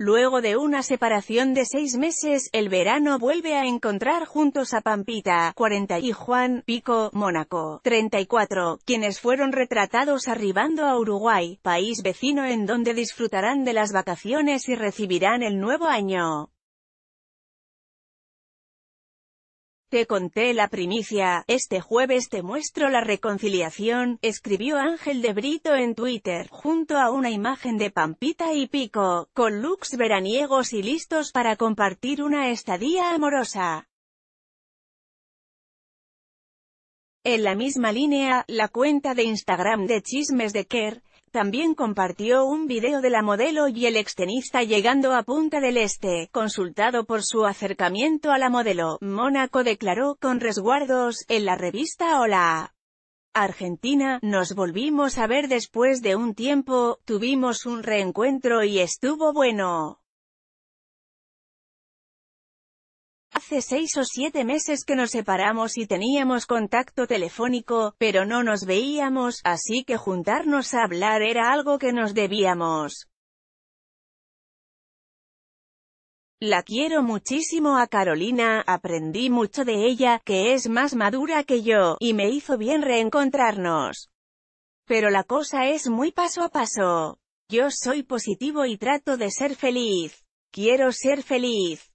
Luego de una separación de seis meses, el verano vuelve a encontrar juntos a Pampita, 40, y Juan Pico, Mónaco, 34, quienes fueron retratados arribando a Uruguay, país vecino en donde disfrutarán de las vacaciones y recibirán el nuevo año. Te conté la primicia, este jueves te muestro la reconciliación, escribió Ángel de Brito en Twitter, junto a una imagen de Pampita y Pico, con looks veraniegos y listos para compartir una estadía amorosa. En la misma línea, la cuenta de Instagram de Chismes de Kerr, también compartió un video de la modelo y el extenista llegando a Punta del Este. Consultado por su acercamiento a la modelo, Mónaco declaró con resguardos, en la revista Hola. Argentina, nos volvimos a ver después de un tiempo, tuvimos un reencuentro y estuvo bueno. Hace seis o siete meses que nos separamos y teníamos contacto telefónico, pero no nos veíamos, así que juntarnos a hablar era algo que nos debíamos. La quiero muchísimo a Carolina, aprendí mucho de ella, que es más madura que yo, y me hizo bien reencontrarnos. Pero la cosa es muy paso a paso. Yo soy positivo y trato de ser feliz. Quiero ser feliz.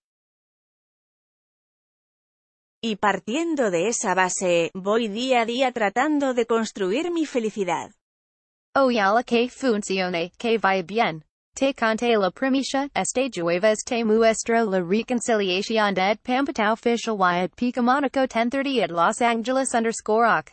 Y partiendo de esa base, voy día a día tratando de construir mi felicidad. Oyala que funcione, que vaya bien. Te conte la primicia, este jueves te muestro la reconciliación de Pampatao Official Wyatt Pica Monaco 1030 at Los Angeles underscore